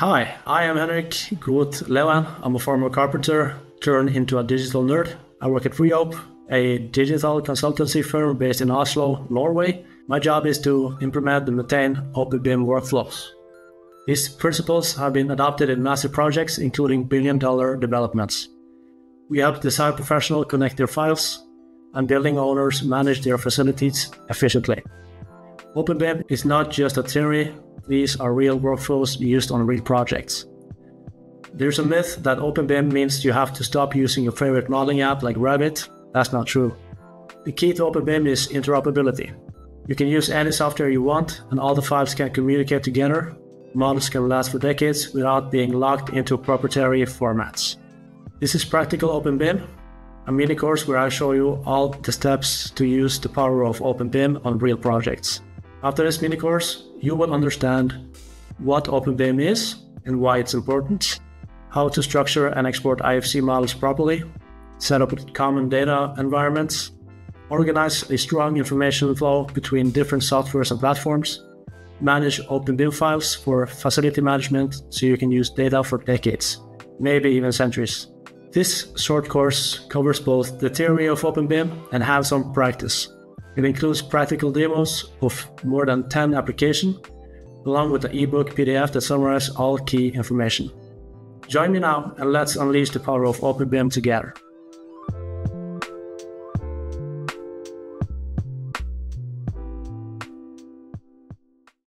Hi, I am Henrik Groth Lerøen. I'm a former carpenter turned into a digital nerd. I work at Reope, a digital consultancy firm based in Oslo, Norway. My job is to implement and maintain OpenBIM workflows. These principles have been adopted in massive projects, including billion dollar developments. We help design professionals connect their files and building owners manage their facilities efficiently. OpenBIM is not just a theory, these are real workflows used on real projects. There's a myth that OpenBIM means you have to stop using your favorite modeling app like Revit. That's not true. The key to OpenBIM is interoperability. You can use any software you want, and all the files can communicate together. Models can last for decades without being locked into proprietary formats. This is Practical OpenBIM, a mini course where I show you all the steps to use the power of OpenBIM on real projects. After this mini course, you will understand what OpenBIM is and why it's important, how to structure and export IFC models properly, set up common data environments, organize a strong information flow between different softwares and platforms, manage OpenBIM files for facility management so you can use data for decades, maybe even centuries. This short course covers both the theory of OpenBIM and hands-on practice. It includes practical demos of more than 10 applications, along with the ebook PDF that summarizes all key information. Join me now and let's unleash the power of OpenBIM together.